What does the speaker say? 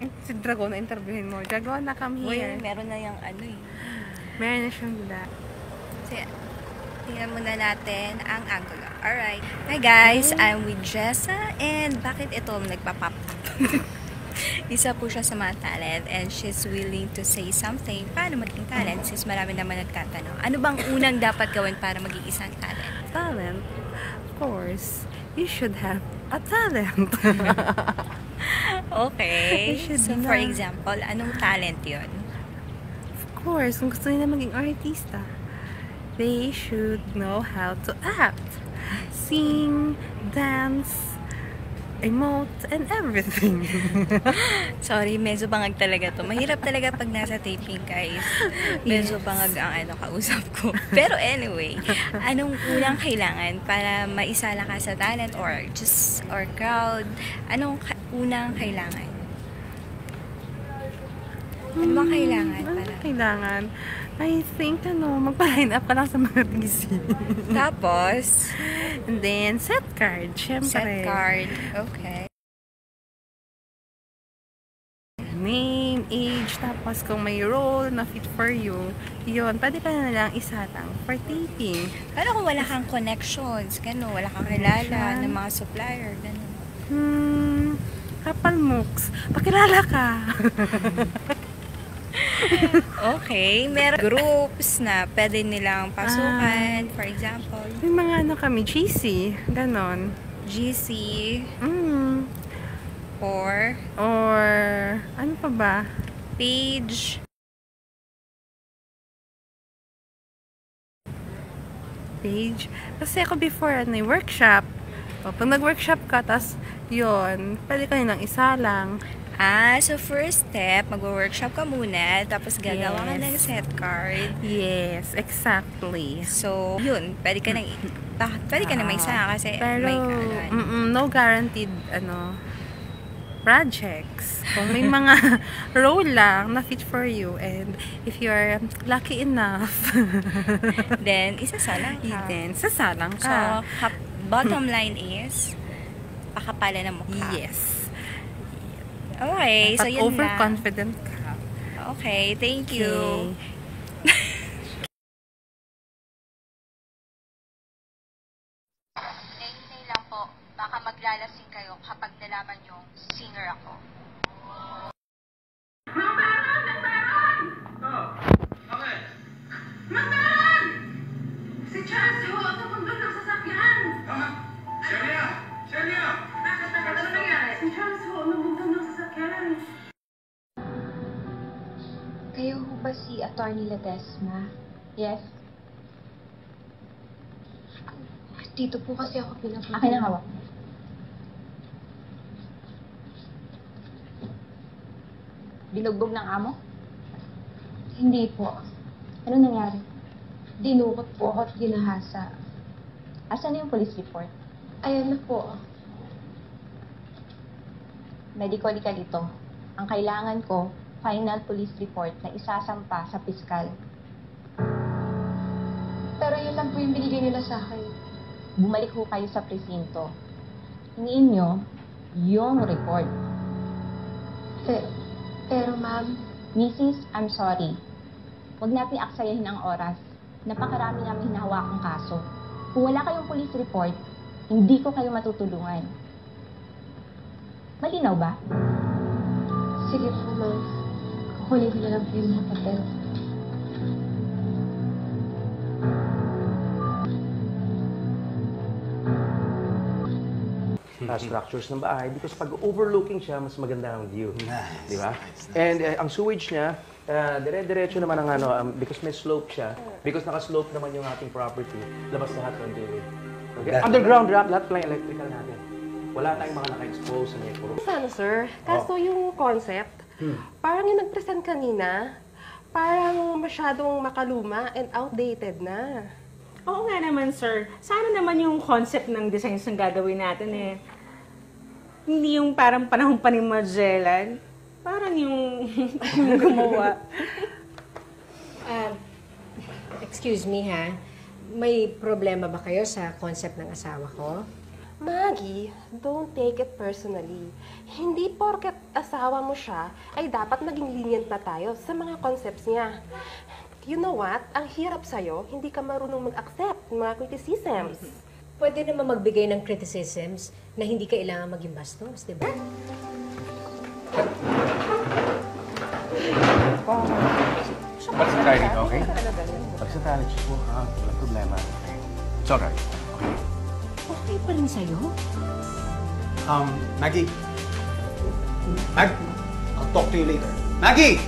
Si Dragon, interviewin mo. Dragon, na come Uy, here. meron na yung ano eh. Meron na siyang da. So, tingnan muna natin ang angulo. Alright. Hi guys, I'm with Jessa and bakit ito nagpa-pop Isa po siya sa mga talent and she's willing to say something paano maging talent since marami naman nagtatanong. Ano bang unang dapat gawin para maging isang talent? Talent? Of course, you should have a talent. Okay. So for na. example, anong talent yon? of course, kung gusto nila maging artista, they should know how to act, sing, dance, emote, and everything. Sorry, medyo bangag talaga to. Mahirap talaga pag nasa taping, guys. Medyo Yes. bangag ang ano, kausap ko. Pero anyway, anong unang kailangan para maisala ka sa talent or just, or crowd? Anong unang kailangan? Ano ba kailangan? ano Para? kailangan? I think, ano, magpa-line up ka lang sa mga busy. Tapos, And then, set card, syempre. set card. Okay. Name, age, tapos kung may role na fit for you, yun, pwede ka na lang isalang for taping. Pero kung wala kang connections, gano'n, wala kang kilala ng mga supplier, gano'n. Hmm, kapal mooks, pakilala ka. Okay, meron groups na pwede nilang pasukan, for example, May mga ano kami, cheesy, ganon. GC Mm. or Or, ano pa ba? page. Page. Kasi ako before, ano, workshop. O, pag nag-workshop ka, tas yun, pwede ka nilang isalang. Ah, so first step, mag-workshop ka muna, tapos gagawa ka Yes. ng set card. Yes, exactly. So, yun, pwede ka nang, pwede ka na may isa kasi Pero, may mm-mm, no guaranteed, ano, projects. Kung may mga role lang na fit for you and if you're lucky enough, Then, isa sana ka. then sasalang So, ka. Bottom line is, pakapala ng mukha. yes. Okay, so yun lang. overconfident ka. Okay, thank you. Nay lang po, baka maglalasing kayo kapag nalaman yung singer ako. Kayo ho ba si Attorney Ledesma? Yes? Dito po kasi ako pinapunta. Akin ang hawak. Binugbog ng amo? Hindi po. Ano nangyari? Dinukot po ako at ginahasa. Asan na yung police report? Ayan na po. Medical ka dito. Ang kailangan ko, final police report na isasampa sa piskal. Pero yun lang po yung binigay nila sa akin. Bumalik ho kayo sa presinto. Hingin nyo yung report. Pero, pero ma'am... Mrs., I'm sorry. Huwag natin aksayahin ang oras. Napakarami namin hinahawakang kaso. Kung wala kayong police report, hindi ko kayo matutulungan. Malinaw ba? Sige po, ma'am. Kukunin ko na lang po yung mga papel. uh, structures ng bahay because pag overlooking siya, mas maganda ang view. Nice, Di ba? nice, And uh, ang sewage niya, uh, dire-diretso naman ang ano, um, because may slope siya, because naka-slope naman yung ating property, labas lahat ng dilig. Okay? That- Underground rock, lahat pala yung electrical natin. Wala tayong mga naka-expose na may puro. Sana, sir. Kaso yung concept, parang yung nag-present kanina, parang masyadong makaluma and outdated na. Oo nga naman, sir. Sana naman yung concept ng designs ng gagawin natin eh. Hindi yung parang panahon pa ni Magellan. Parang yung, gumawa. Ah, excuse me ha, may problema ba kayo sa concept ng asawa ko? Maggie, don't take it personally. Hindi porket asawa mo siya, ay dapat maging lenient na tayo sa mga concepts niya. You know what? Ang hirap sa'yo, hindi ka marunong mag-accept ng mga criticisms. Pwede naman magbigay ng criticisms na hindi kailangan maging bastos, di ba? Sa tayo dito, okay? Balik sa tayo, po, ha? Walang problema. It's alright. Okay. Okay pa rin sa'yo? Um, Maggie. Mag, I'll talk to you later. Maggie!